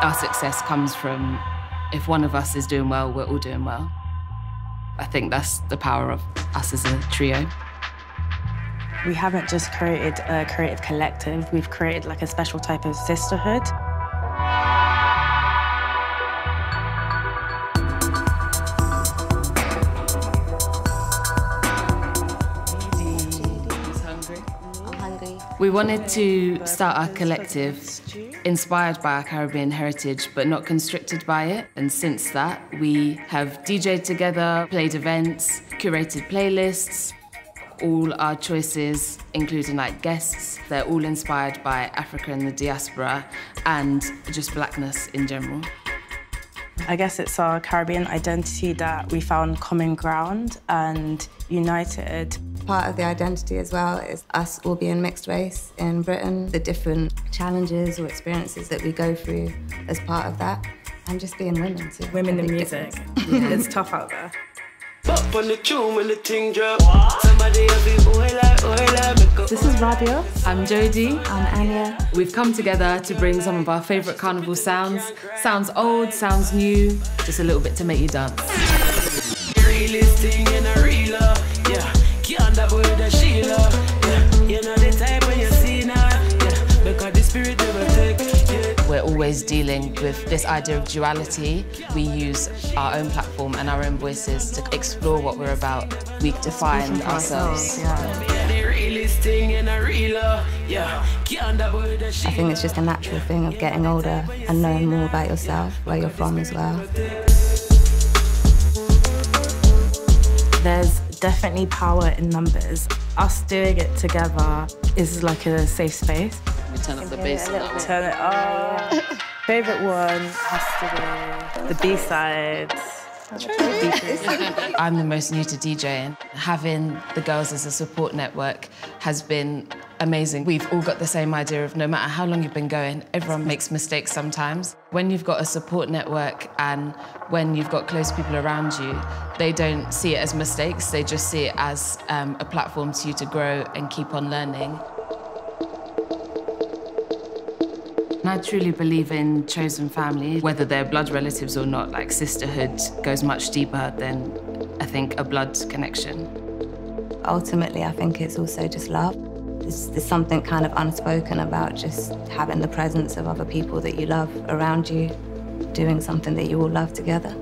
Our success comes from if one of us is doing well, we're all doing well. I think that's the power of us as a trio. We haven't just created a creative collective, we've created like a special type of sisterhood. We wanted to start our collective inspired by our Caribbean heritage, but not constricted by it. And since that, we have DJed together, played events, curated playlists. All our choices, including like guests, they're all inspired by Africa and the diaspora and just blackness in general. I guess it's our Caribbean identity that we found common ground and united. Part of the identity as well is us all being mixed race in Britain, the different challenges or experiences that we go through as part of that, and just being women too. Women in music. Yeah. it's tough out there. Up on the tune when the ting drop. Somebody else This is Rabiah. I'm Jodie. I'm Anja. We've come together to bring some of our favourite carnival sounds. Sounds old, sounds new, just a little bit to make you dance. Always dealing with this idea of duality. We use our own platform and our own voices to explore what we're about. We define ourselves. Yeah. I think it's just a natural thing of getting older and knowing more about yourself, where you're from as well. There's definitely power in numbers. Us doing it together is like a safe space. We turn up the bass Turn it up. Favorite one has to be the B-sides. I'm the most new to DJing. Having the girls as a support network has been amazing. We've all got the same idea of no matter how long you've been going, everyone makes mistakes sometimes. When you've got a support network and when you've got close people around you, they don't see it as mistakes, they just see it as um, a platform for you to grow and keep on learning. I truly believe in chosen family, whether they're blood relatives or not. Like sisterhood goes much deeper than I think a blood connection. Ultimately, I think it's also just love. There's, there's something kind of unspoken about just having the presence of other people that you love around you, doing something that you all love together.